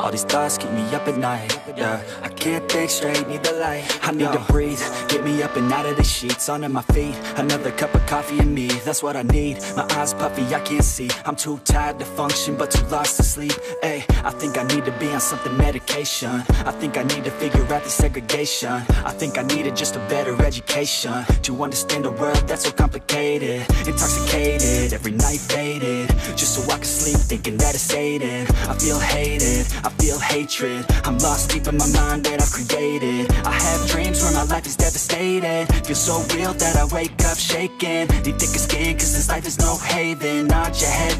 all these thoughts keep me up at night. Yeah, I can't think straight, need the light. I need to breathe, get me up and out of the sheets, onto my feet. Another cup of coffee and me, that's what I need. My eyes puffy, I can't see. I'm too tired to function, but too lost to sleep. Hey, I think I need to be on something medication. I think I need to figure out the segregation. I think I needed just a better education to understand a world that's so complicated. Intoxicated, every night faded, just so I can sleep thinking that it's sated. I feel hated, I feel hatred. I'm lost deep in my mind that I've created. I have dreams where my life is devastated. Feel so real that I wake up shaking. Need thicker skin, cause this life is no haven. Nod your head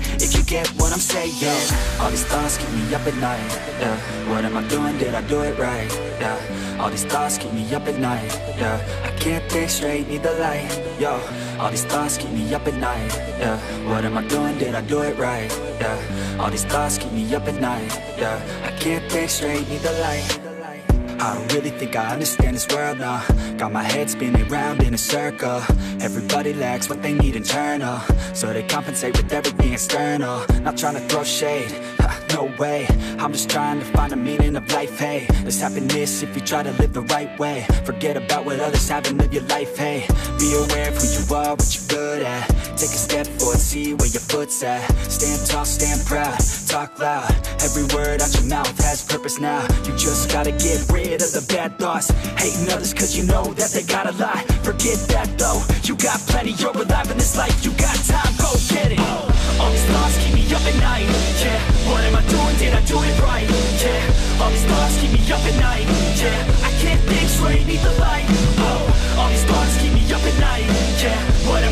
get what I'm saying. All these thoughts keep me up at night. Yeah, what am I doing? Did I do it right? Yeah, all these thoughts keep me up at night. Yeah, I can't think straight, need the light. Yo, all these thoughts keep me up at night. Yeah, what am I doing? Did I do it right? Yeah, all these thoughts keep me up at night. Yeah, I can't think straight, need the light. I don't really think I understand this world now Got my head spinning round in a circle. Everybody lacks what they need internal So they compensate with everything external. Not trying to throw shade, ha, no way. I'm just trying to find the meaning of life, hey. There's happiness if you try to live the right way. Forget about what others have and live your life, hey. Be aware of who you are, what you're good at Take a step forward, see where your foot's at. Stand tall, stand proud, talk loud. Every word out your mouth has purpose now. You just gotta get rid of the bad thoughts. Hating others cause you know that they got a lie. Forget that though, you got plenty, you're alive in this life. You got time, go get it. All these thoughts keep me up at night, yeah. What am I doing, did I do it right, yeah? All these thoughts keep me up at night, yeah. I can't think straight, need the light, oh All these thoughts